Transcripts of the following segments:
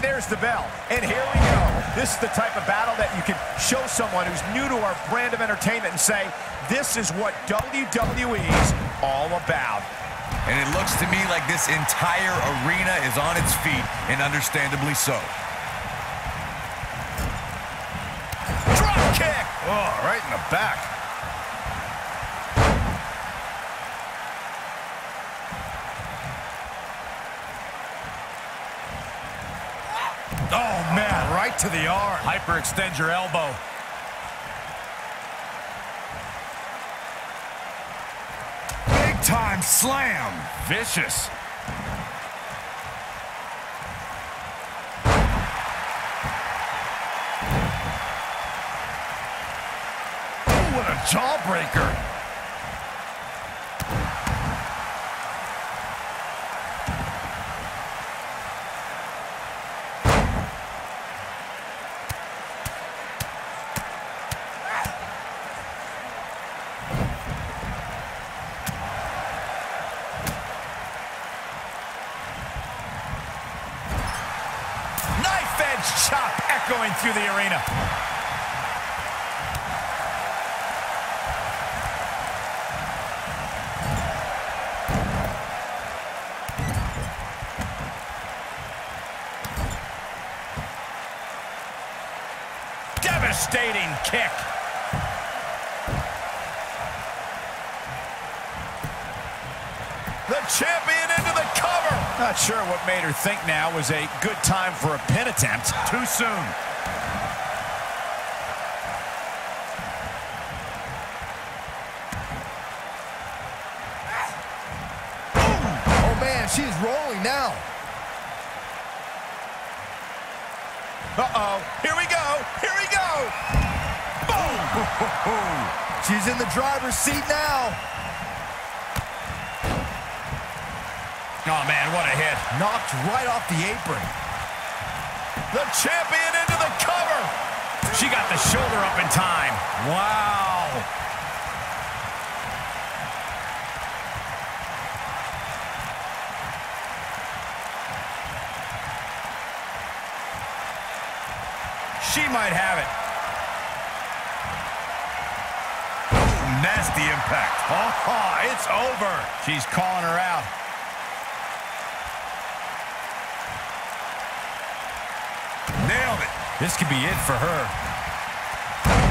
And there's the bell. And here we go. This is the type of battle that you can show someone who's new to our brand of entertainment and say, this is what WWE's all about. And it looks to me like this entire arena is on its feet, and understandably so. Drop kick! Oh, right in the back. Oh, man, right to the arm. Hyperextend your elbow. Big time slam. Vicious. Oh, what a jawbreaker. Knife chop echoing through the arena. Devastating kick. The cover. Not sure what made her think now was a good time for a pin attempt. Too soon. Oh, oh man, she's rolling now. Uh-oh. Here we go. Here we go. Boom. She's in the driver's seat now. Oh, man, what a hit. Knocked right off the apron. The champion into the cover. She got the shoulder up in time. Wow. She might have it. Nasty impact. Oh, it's over. She's calling her out. Nailed it. This could be it for her.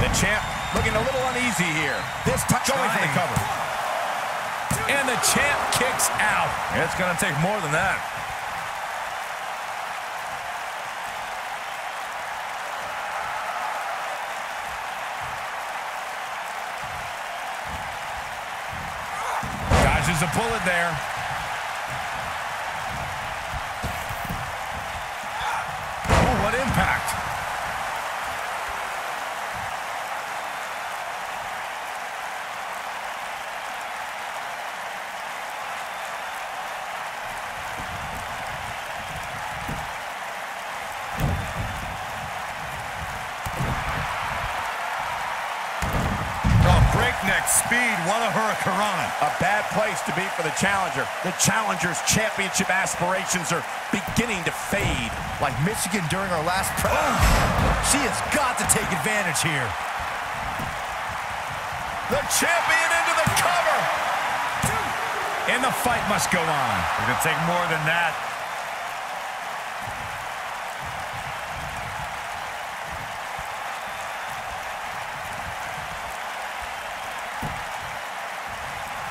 The champ looking a little uneasy here. This time going for the cover. And the champ kicks out. It's going to take more than that. Dodges a bullet there. Oh, what impact. Oh, breakneck speed. What a hurricanrana. A bad place to be for the challenger. The challenger's championship aspirations are beginning to fade. Like Michigan during our last pre- oh! She has got to take advantage here. The champion into the cover. And the fight must go on. It's going to take more than that.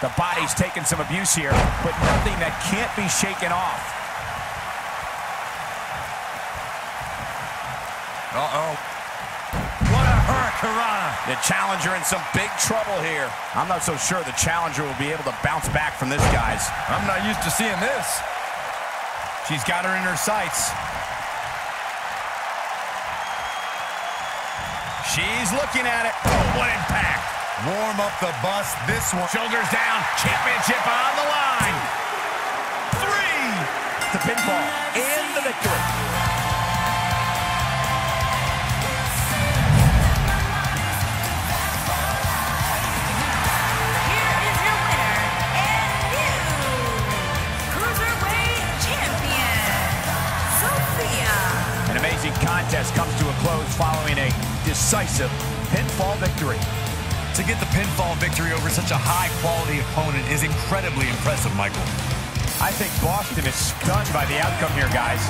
The body's taking some abuse here, but nothing that can't be shaken off. Uh-oh. What a hurricanrana. The challenger in some big trouble here. I'm not so sure the challenger will be able to bounce back from this, guys. I'm not used to seeing this. She's got her in her sights. She's looking at it. Oh, what impact. Warm up the bus. This one. Shoulders down. Championship on the line. Three. The pinfall and the victory. Here is your winner and new Cruiserweight Champion, Sophia An amazing contest comes to a close following a decisive pinfall victory. To get the pinfall victory over such a high-quality opponent is incredibly impressive, Michael. I think Boston is stunned by the outcome here, guys.